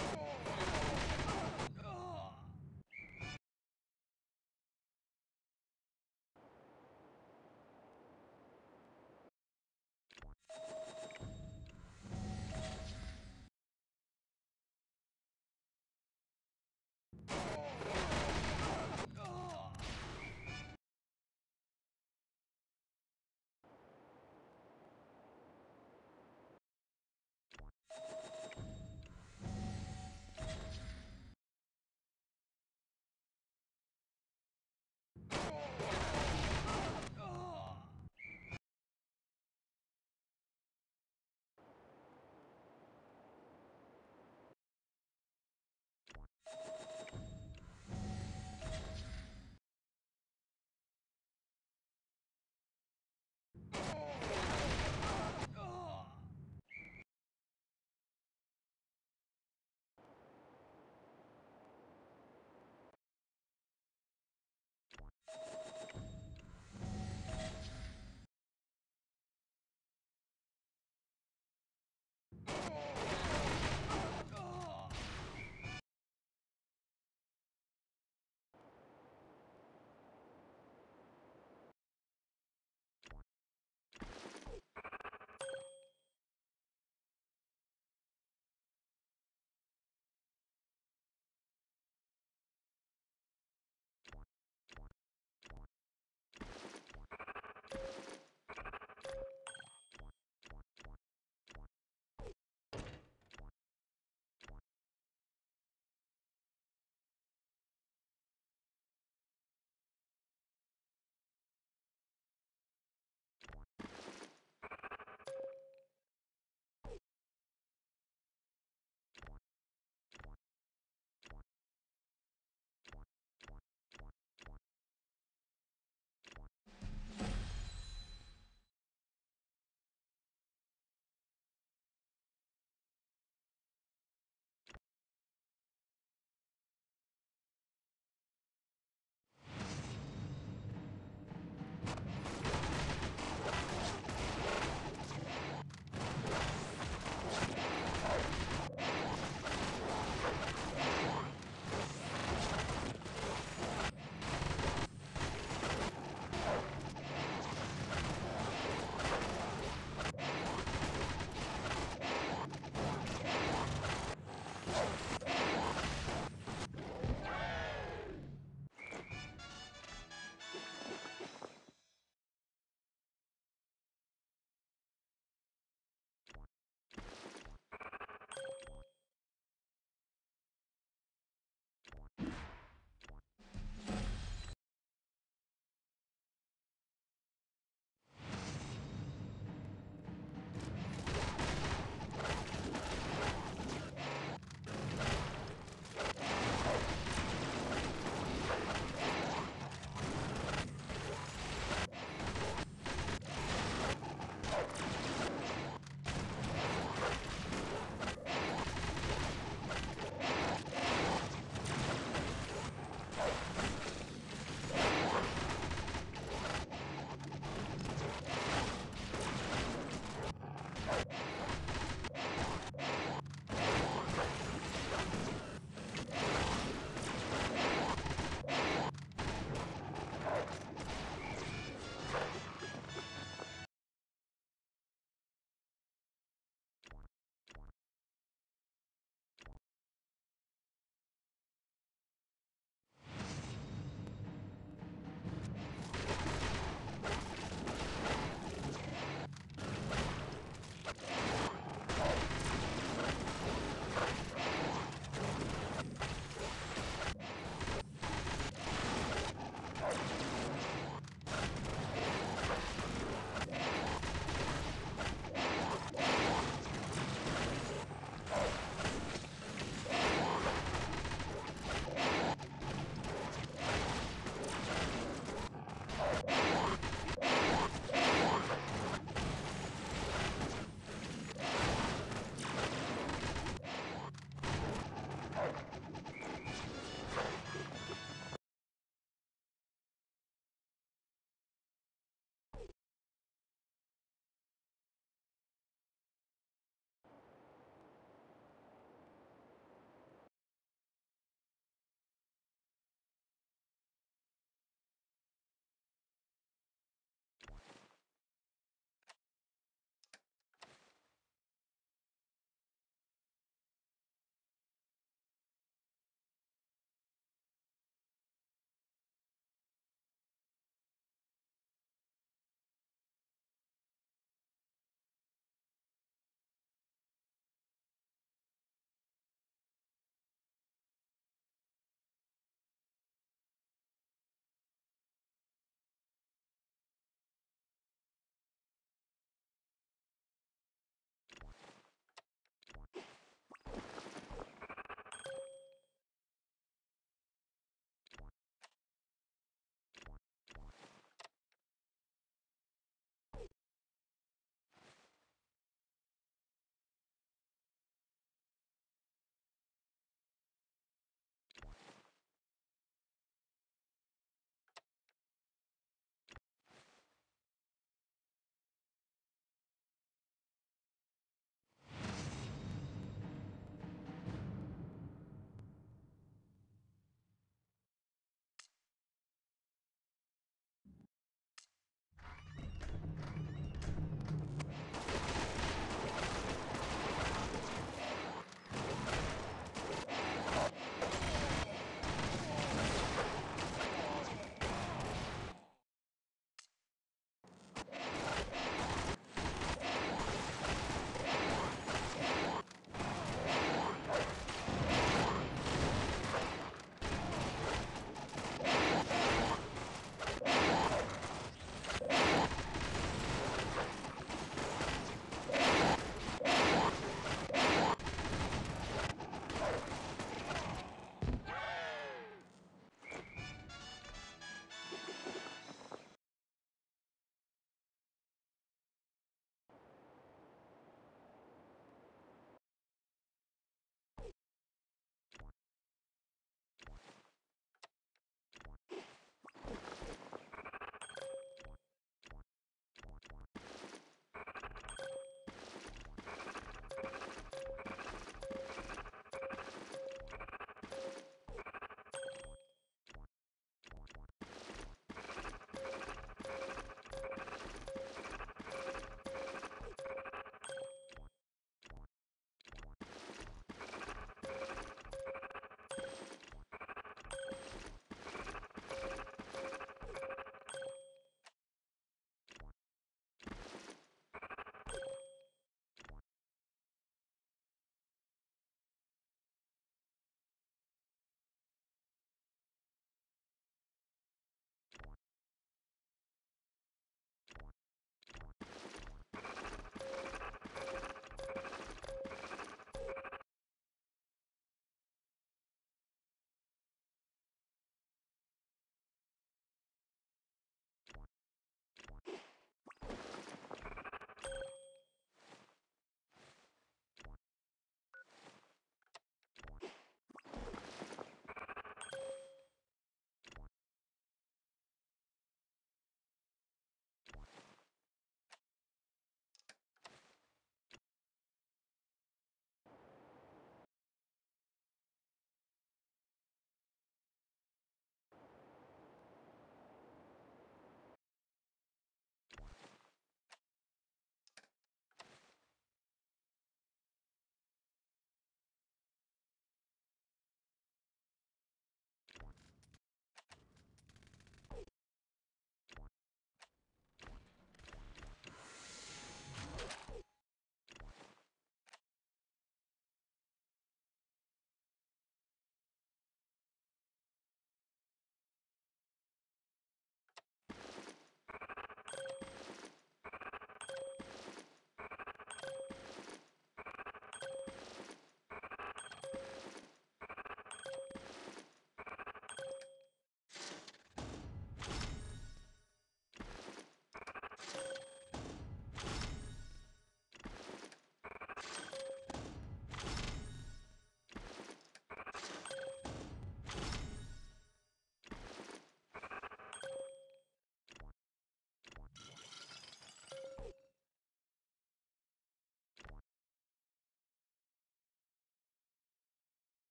Oh.